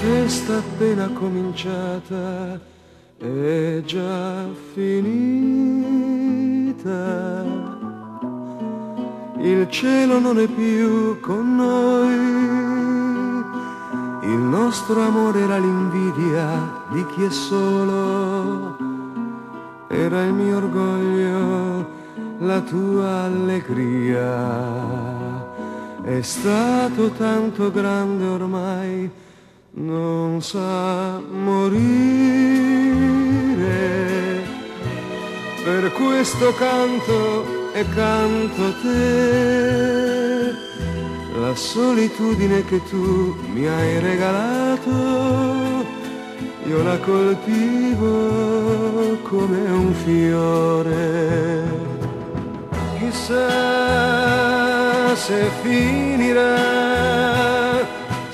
festa appena cominciata è già finita. Il cielo non è più con noi, il nostro amore era l'invidia di chi è solo, era il mio orgoglio, la tua allegria. È stato tanto grande ormai, non sa morire. Per questo canto e canto te, la solitudine che tu mi hai regalato, io la coltivo come un fiore. Chissà se finirà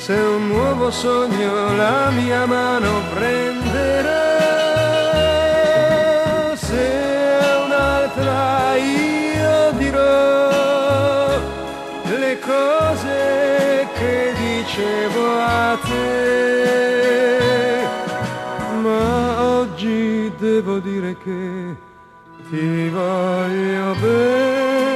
se un nuovo sogno la mia mano prenderà, se un'altra io dirò le cose che dicevo a te, ma oggi devo dire che ti voglio bene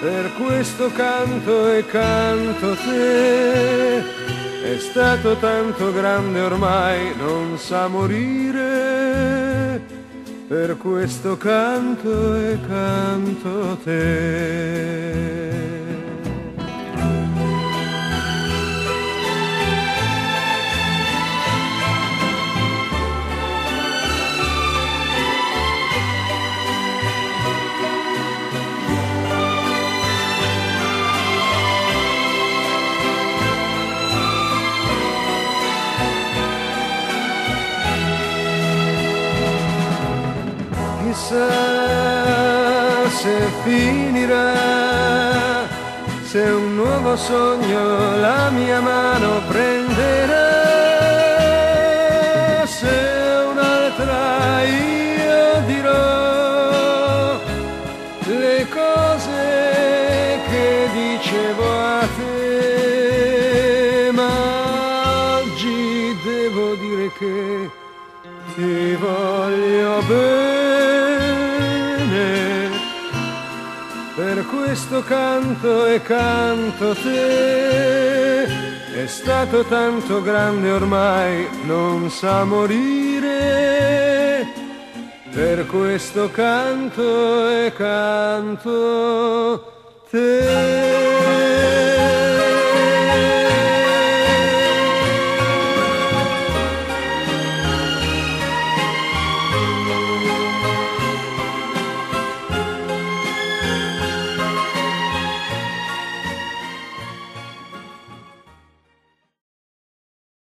per questo canto e canto te. È stato tanto grande ormai, non sa morire. Per questo canto e canto te. Chissà se finirà, se un nuovo sogno la mia mano prenderà, se un'altra io dirò le cose che dicevo a te, ma oggi devo dire che ti voglio bene, per questo canto e canto te, è stato tanto grande ormai, non sa morire, per questo canto e canto te.